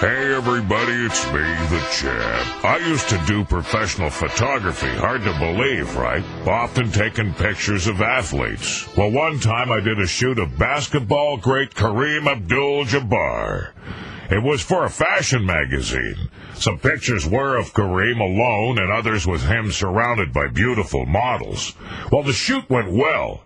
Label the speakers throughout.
Speaker 1: Hey everybody, it's me, the champ. I used to do professional photography, hard to believe, right? Often taking pictures of athletes. Well, one time I did a shoot of basketball great Kareem Abdul-Jabbar. It was for a fashion magazine. Some pictures were of Kareem alone and others with him surrounded by beautiful models. Well, the shoot went well.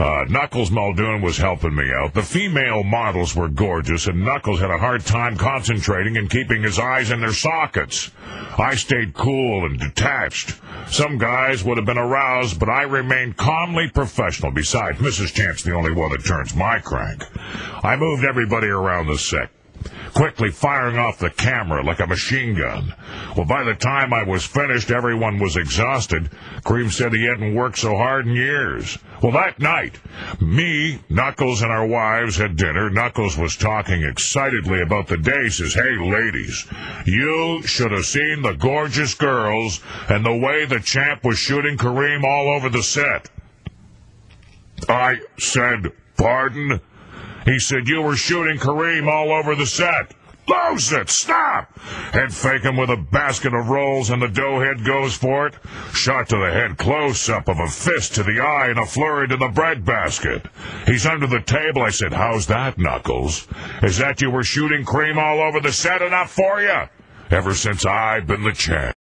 Speaker 1: Uh, Knuckles Muldoon was helping me out. The female models were gorgeous, and Knuckles had a hard time concentrating and keeping his eyes in their sockets. I stayed cool and detached. Some guys would have been aroused, but I remained calmly professional. Besides, Mrs. Champ's the only one that turns my crank. I moved everybody around the set quickly firing off the camera like a machine gun. Well, by the time I was finished, everyone was exhausted. Kareem said he hadn't worked so hard in years. Well, that night, me, Knuckles, and our wives had dinner. Knuckles was talking excitedly about the day. Says, hey, ladies, you should have seen the gorgeous girls and the way the champ was shooting Kareem all over the set. I said, pardon? He said, You were shooting Kareem all over the set. Lose it! Stop! Head fake him with a basket of rolls and the doughhead goes for it. Shot to the head close up of a fist to the eye and a flurry to the bread basket. He's under the table. I said, How's that, Knuckles? Is that you were shooting cream all over the set enough for you? Ever since I've been the champ.